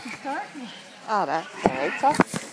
start. Ah, that's all right